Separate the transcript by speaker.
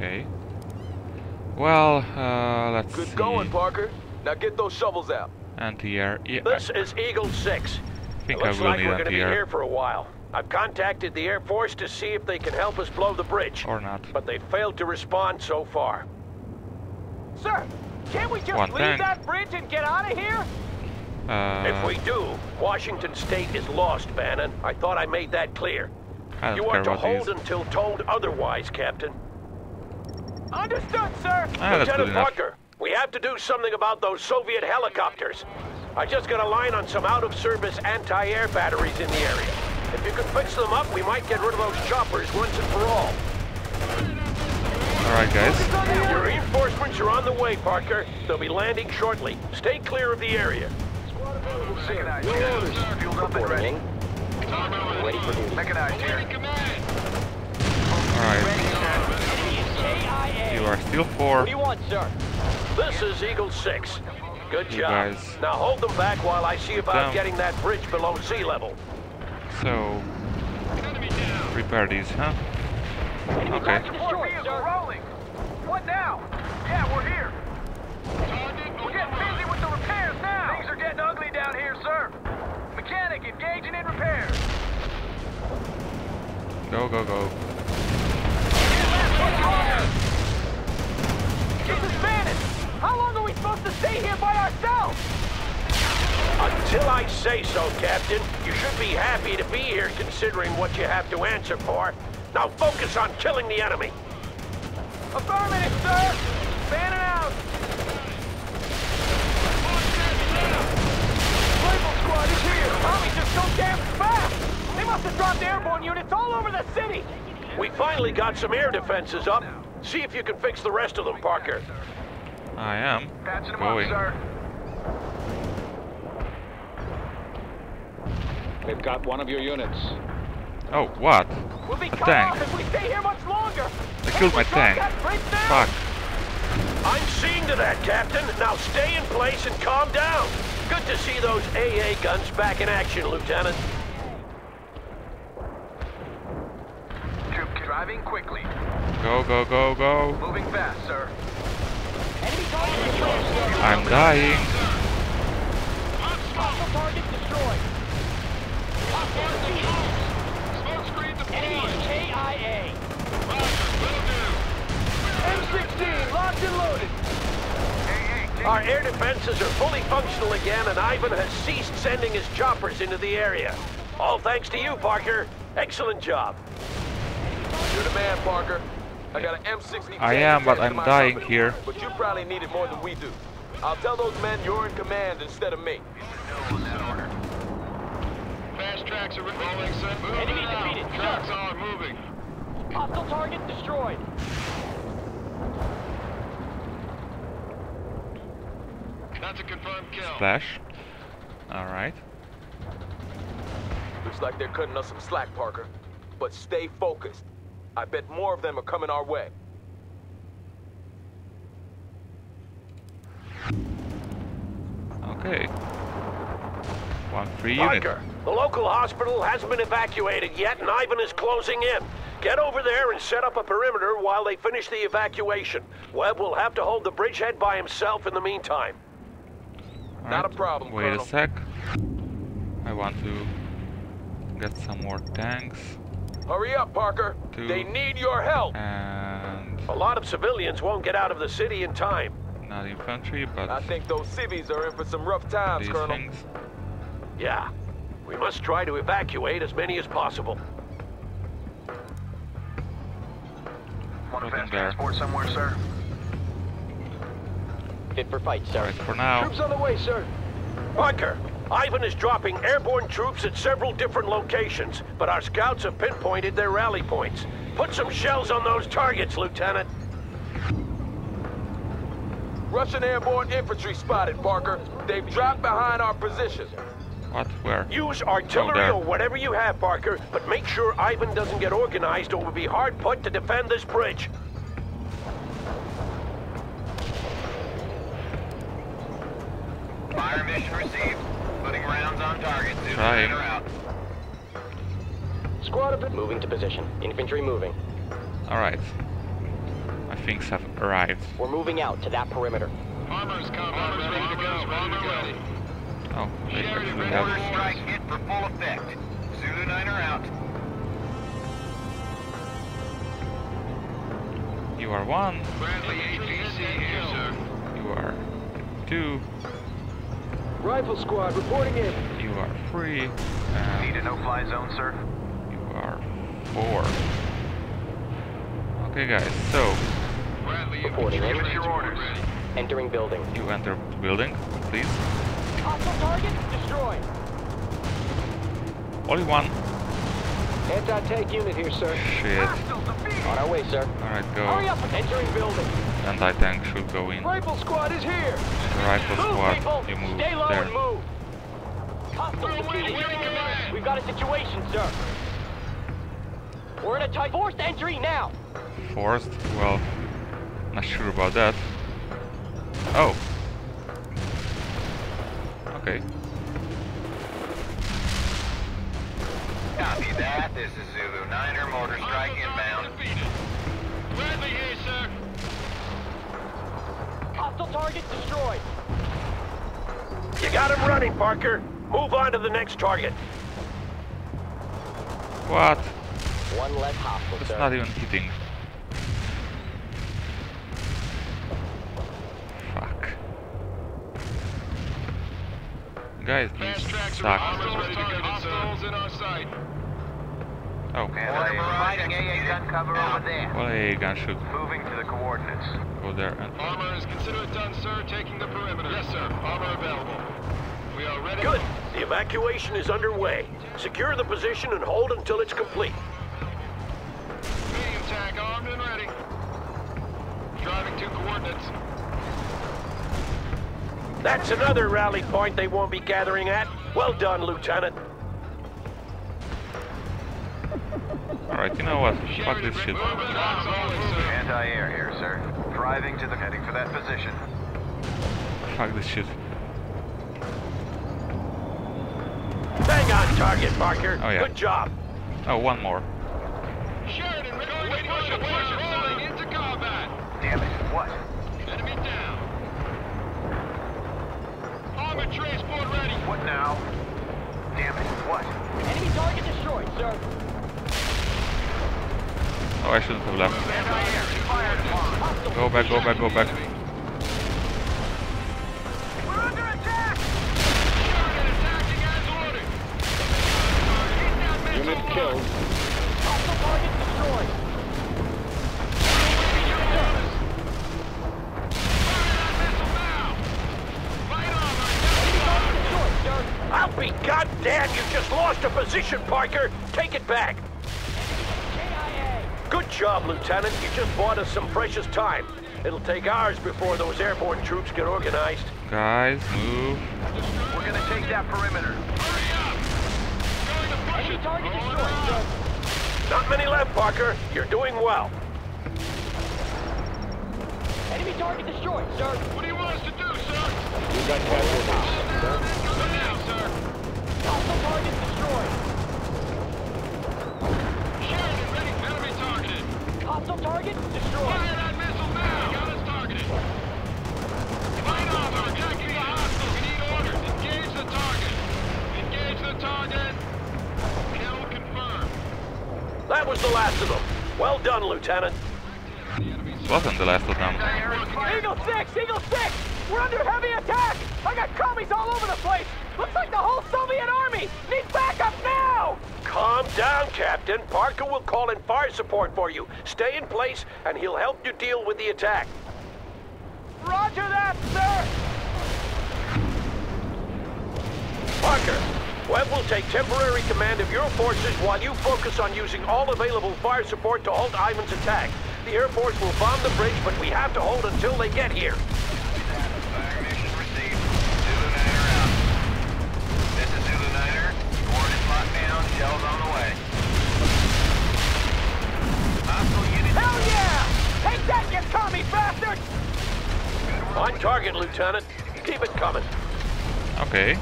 Speaker 1: Okay. Well, uh, let's
Speaker 2: Good
Speaker 1: see.
Speaker 2: going, Parker. Now get those shovels out.
Speaker 1: Anti-air. Yeah,
Speaker 3: This is Eagle 6.
Speaker 1: I think
Speaker 3: It
Speaker 1: I
Speaker 3: looks
Speaker 1: will
Speaker 3: like
Speaker 1: need
Speaker 3: we're going to be here for a while. I've contacted the Air Force to see if they can help us blow the bridge,
Speaker 1: Or not.
Speaker 3: but they failed to respond so far.
Speaker 4: Sir, can't we just
Speaker 1: One
Speaker 4: leave
Speaker 1: tank.
Speaker 4: that bridge and get out of here?
Speaker 1: Uh,
Speaker 3: if we do, Washington State is lost, Bannon. I thought I made that clear.
Speaker 1: I
Speaker 3: You are to hold until told otherwise, Captain.
Speaker 4: Understood, sir.
Speaker 1: Ah, that's good
Speaker 3: Lieutenant
Speaker 1: enough.
Speaker 3: Parker, we have to do something about those Soviet helicopters. I just got a line on some out-of-service anti-air batteries in the area. If you could fix them up, we might get rid of those choppers once and for all.
Speaker 1: Alright, guys.
Speaker 3: Your reinforcements are on the way, Parker. They'll be landing shortly. Stay clear of the area.
Speaker 5: Mechanized here. Fueled up and ready.
Speaker 3: Ready for duty.
Speaker 5: Mechanized here.
Speaker 1: Alright.
Speaker 4: KIA.
Speaker 1: You are still four.
Speaker 4: What do you want, sir?
Speaker 3: This is Eagle 6. Good
Speaker 1: You
Speaker 3: job.
Speaker 1: guys-
Speaker 3: Now hold them back while I see about
Speaker 1: Down.
Speaker 3: getting that bridge below sea level.
Speaker 1: So, repair these, huh? Okay.
Speaker 4: target
Speaker 5: More
Speaker 4: destroyed,
Speaker 5: vehicle
Speaker 4: sir.
Speaker 5: rolling. What now? Yeah, we're here. We're getting busy with the repairs now. Things are getting ugly down here, sir. Mechanic engaging in repairs.
Speaker 1: Go, go, go.
Speaker 4: Is Bannon. How long are we supposed to stay here by ourselves?
Speaker 3: Until I say so, Captain, you should be happy to be here considering what you have to answer for. Now focus on killing the enemy.
Speaker 4: Affirmative, sir. Bannon out. Rifle squad is here. Tommy's just so damn fast. They must have dropped airborne units all over the city.
Speaker 3: We finally got some air defenses up. See if you can fix the rest of them, Parker.
Speaker 1: I am
Speaker 5: Patching them
Speaker 1: going.
Speaker 5: up, sir.
Speaker 6: They've got one of your units.
Speaker 1: Oh, what?
Speaker 4: We'll be
Speaker 1: A
Speaker 4: cut
Speaker 1: tank.
Speaker 4: off if we stay here much longer.
Speaker 1: They
Speaker 4: Can't
Speaker 1: killed my tank.
Speaker 4: that bridge now?
Speaker 1: Fuck.
Speaker 3: I'm seeing to that, Captain. Now stay in place and calm down. Good to see those AA guns back in action, Lieutenant.
Speaker 5: Driving quickly.
Speaker 1: Go, go, go, go.
Speaker 5: Moving fast, sir.
Speaker 4: Enemy target destroyed.
Speaker 1: I'm dying.
Speaker 4: Hostile target destroyed. Hostile defeated. Enemy is KIA.
Speaker 5: M16, locked and loaded. Hey, hey,
Speaker 3: Our air defenses are fully functional again, and Ivan has ceased sending his choppers into the area. All thanks to you, Parker. Excellent job.
Speaker 2: You're the man, Parker. I got an M60.
Speaker 1: I am, but I'm dying
Speaker 2: company,
Speaker 1: here.
Speaker 2: But you probably need it more than we do. I'll tell those men you're in command instead of me.
Speaker 7: Fast tracks are rolling, sir. Moving
Speaker 4: Enemy
Speaker 7: now.
Speaker 4: defeated, sir.
Speaker 7: Tracks are moving.
Speaker 4: Hostile target destroyed.
Speaker 7: That's a confirmed kill.
Speaker 1: Splash. Alright.
Speaker 2: Looks like they're cutting us some slack, Parker. But stay focused. I bet more of them are coming our way.
Speaker 1: Okay. One free unit.
Speaker 3: The local hospital hasn't been evacuated yet, and Ivan is closing in. Get over there and set up a perimeter while they finish the evacuation. Webb will have to hold the bridgehead by himself in the meantime.
Speaker 2: Not a problem,
Speaker 1: Wait
Speaker 2: Colonel.
Speaker 1: a sec. I want to get some more tanks.
Speaker 2: Hurry up, Parker.
Speaker 1: Two.
Speaker 2: They need your help.
Speaker 1: And
Speaker 3: A lot of civilians won't get out of the city in time.
Speaker 1: not infantry, but
Speaker 2: I think those civvies are in for some rough times,
Speaker 1: these
Speaker 2: Colonel.
Speaker 1: things.
Speaker 3: Yeah, we must try to evacuate as many as possible.
Speaker 5: Want a
Speaker 1: Nothing
Speaker 5: fast
Speaker 1: there.
Speaker 5: transport somewhere, sir?
Speaker 4: Fit for fight, sir.
Speaker 1: Alright, for now.
Speaker 5: Troops on the way, sir.
Speaker 3: Parker, Ivan is dropping airborne troops at several different locations, but our scouts have pinpointed their rally points. Put some shells on those targets, Lieutenant.
Speaker 2: Russian airborne infantry spotted, Parker. They've dropped behind our position.
Speaker 1: What? Where?
Speaker 3: Use artillery
Speaker 1: there.
Speaker 3: or whatever you have, Parker, but make sure Ivan doesn't get organized or we'll be hard put to defend this bridge.
Speaker 5: Fire mission received. Putting rounds on target. Soon
Speaker 1: Trying.
Speaker 5: out.
Speaker 4: Squad of moving to position. Infantry moving.
Speaker 1: Alright. I things have arrived.
Speaker 8: We're moving out to that perimeter.
Speaker 7: Armor's combat ready to go. Armor ready.
Speaker 1: Oh, they
Speaker 7: Sheridan,
Speaker 1: actually
Speaker 7: ready.
Speaker 1: have.
Speaker 7: Order strike hit for full effect. Zulu Niner out.
Speaker 1: You are one.
Speaker 7: Bradley APC here, sir.
Speaker 1: You are two.
Speaker 4: Rifle squad reporting in.
Speaker 1: You are three.
Speaker 7: Um,
Speaker 1: Need
Speaker 7: a no-fly zone, sir?
Speaker 1: you are four. Okay, guys. So
Speaker 7: Bradley,
Speaker 8: Reporting in.
Speaker 7: give us your orders. Ready.
Speaker 8: Entering building.
Speaker 1: you enter building, please.
Speaker 4: Hostile target destroyed.
Speaker 1: Only one.
Speaker 4: Anti-tank unit here, sir.
Speaker 1: Shit.
Speaker 8: On our way, sir.
Speaker 1: Alright, go.
Speaker 4: Hurry
Speaker 1: go.
Speaker 4: up!
Speaker 8: Entering building.
Speaker 1: Anti-tank should go in.
Speaker 4: Rifle squad is here.
Speaker 1: Rifle squad,
Speaker 4: people.
Speaker 1: you move
Speaker 4: Stay low
Speaker 1: there.
Speaker 4: and move.
Speaker 8: Hostile defeated.
Speaker 7: waiting command.
Speaker 8: We've got a situation, sir. We're in a tight forced entry now.
Speaker 1: Forced? Well, not sure about that. Oh. Okay.
Speaker 7: Copy that. This is Zulu Niner. Mortar strike inbound. Bradley here, sir.
Speaker 8: Hostile target destroyed.
Speaker 3: You got him running, Parker. Move on to the next target.
Speaker 1: What?
Speaker 8: One less hostile,
Speaker 1: It's
Speaker 8: sir.
Speaker 1: not even hitting. Fuck. Guys, these
Speaker 7: tracks are
Speaker 1: suck.
Speaker 7: Armor's ready to go. Hostiles in our sight.
Speaker 1: Oh,
Speaker 7: Order providing AA gun cover over there.
Speaker 1: well, a gun should
Speaker 7: Moving to the coordinates.
Speaker 1: go there and
Speaker 7: Armor is considered done, sir. Taking the perimeter. Yes, sir. Armor available. We are ready.
Speaker 3: Good. The evacuation is underway. Secure the position and hold until it's complete.
Speaker 7: Beam tag armed and ready. Driving to coordinates.
Speaker 3: That's another rally point they won't be gathering at. Well done, Lieutenant.
Speaker 1: Alright, you know what? Fuck this shit.
Speaker 7: Anti-air here, sir. Driving to the heading for that position.
Speaker 1: Fuck this shit.
Speaker 3: Bang on target, Parker.
Speaker 1: Oh, yeah.
Speaker 3: Good job.
Speaker 1: Oh, one more.
Speaker 7: Sheridan, going waiting push it, push it, rolling into combat. Damn it, what? Enemy down. Armored transport ready. What now? Damn it, what?
Speaker 8: Enemy target destroyed, sir.
Speaker 1: Oh, I shouldn't have left.
Speaker 7: Anti-air, fire upon.
Speaker 1: Go back, go back, go back.
Speaker 5: We're under attack!
Speaker 7: Sheridan attacking as ordered. Hit that missile
Speaker 6: Unit killed.
Speaker 8: Hostile target destroyed.
Speaker 7: Fire that missile now. Fight armor,
Speaker 8: Destroyed, sir.
Speaker 3: I'll be goddamn you just lost a position, Parker. Take it back.
Speaker 8: KIA.
Speaker 3: Good job, Lieutenant. You just bought us some precious time. It'll take hours before those airborne troops get organized.
Speaker 1: Guys, move.
Speaker 7: We're gonna take that perimeter. Hurry up. Going to push
Speaker 8: Enemy
Speaker 7: it.
Speaker 8: target destroyed, sir.
Speaker 3: Not many left, Parker. You're doing well.
Speaker 8: Enemy target destroyed, sir.
Speaker 7: What do you want us to do, sir?
Speaker 6: We got casualties.
Speaker 7: Come now, sir.
Speaker 8: Hostile target
Speaker 3: of them. Well done, Lieutenant.
Speaker 1: Wasn't the last of them.
Speaker 4: Eagle 6! Eagle 6! We're under heavy attack! I got commies all over the place! Looks like the whole Soviet army! Need backup now!
Speaker 3: Calm down, Captain. Parker will call in fire support for you. Stay in place, and he'll help you deal with the attack.
Speaker 4: Roger that, sir!
Speaker 3: Parker, Webb will take temporary command of your forces while you focus on using all available fire support to halt Ivan's attack. The Air Force will bomb the bridge, but we have to hold until they get here.
Speaker 7: Fire mission received. Zulu out. This is Zulu Niner. Coordinates down. Shells on the way.
Speaker 4: Hell yeah! Take that, you commie bastard!
Speaker 3: On target, Lieutenant. Keep it coming.
Speaker 1: Okay.